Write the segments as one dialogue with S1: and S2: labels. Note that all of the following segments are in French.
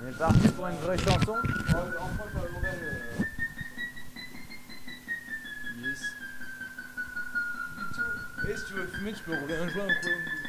S1: On est parti pour une vraie chanson
S2: Et si tu veux fumer, tu peux
S3: revenir jouer un peu.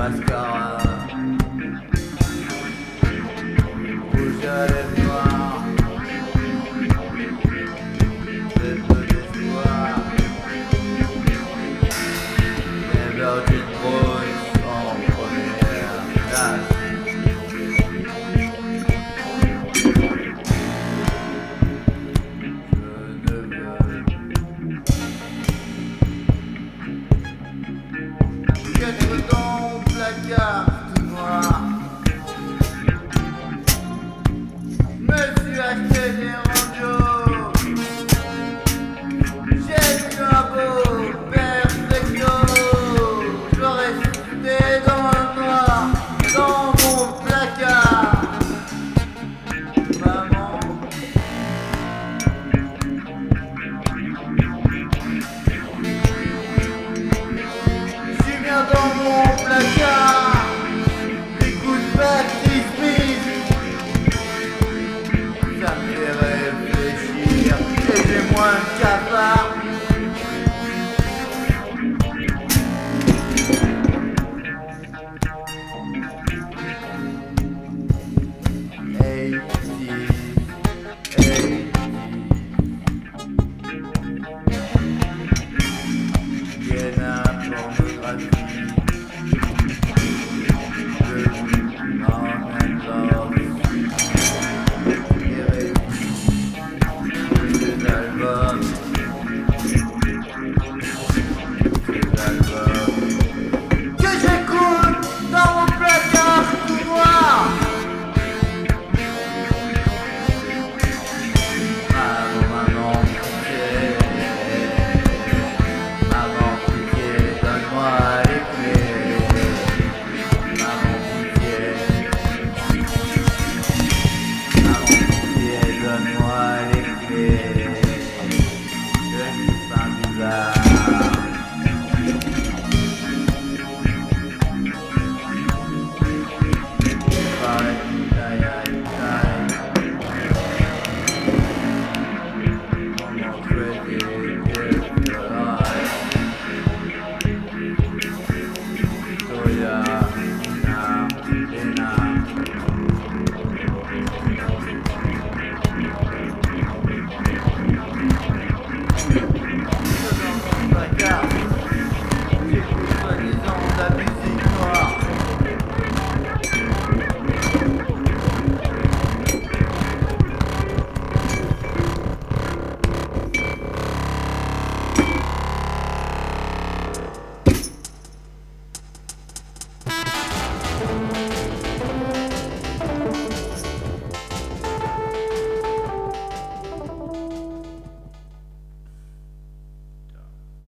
S3: must go. Hey. Get up, Amen.